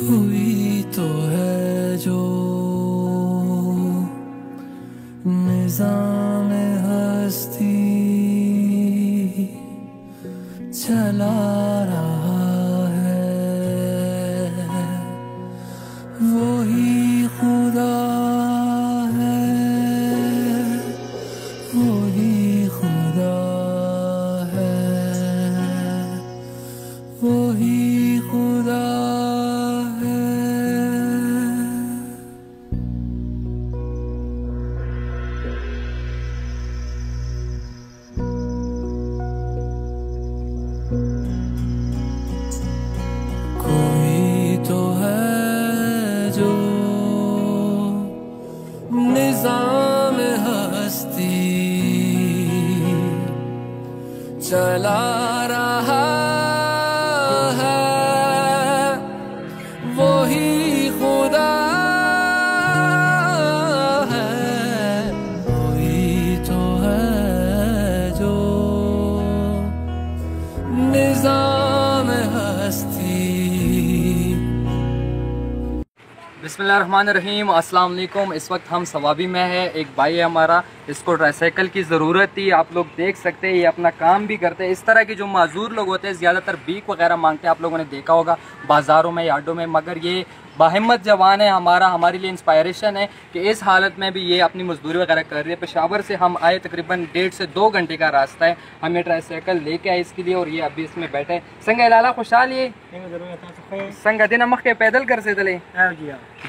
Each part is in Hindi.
हुई तो है जो निज़ाम हस्ती चला रहा है। वही चला रहा बिस्मिल्लाहिर्रहमानिर्रहीम अस्सलाम वालेकुम इस वक्त हम सवाबी में है एक भाई है हमारा इसको ट्राईसाइकिल की ज़रूरत थी आप लोग देख सकते हैं ये अपना काम भी करते हैं। इस तरह के जो माजूर लोग होते हैं ज़्यादातर बीक वगैरह मांगते हैं आप लोगों ने देखा होगा बाज़ारों में यार्डों में मगर ये बाहिम्मत जवान है हमारा हमारे लिए इंस्पायरेशन है कि इस हालत में भी ये अपनी मजदूरी वगैरह कर रही है। पेशावर से हम आए तकरीबन डेढ़ से दो घंटे का रास्ता है। हम ये ट्राईसाइकिल लेके आए इसके लिए और ये अभी इसमें बैठे हैं। संग लाला खुशहाल ये? संग दिन मख के पैदल कर से दले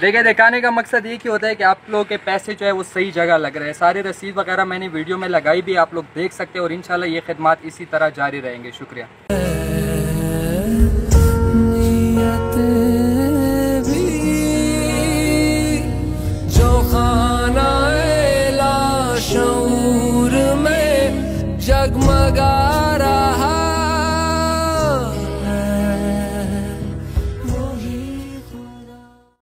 देखिए, दिखाने का मकसद ये कि होता है कि आप लोगों के पैसे जो है वो सही जगह लग रहे हैं। सारे रसीद वगैरह मैंने वीडियो में लगाई भी, आप लोग देख सकते हैं और इंशाल्लाह ये खदमात इसी तरह जारी रहेंगे। शुक्रिया। जगमगा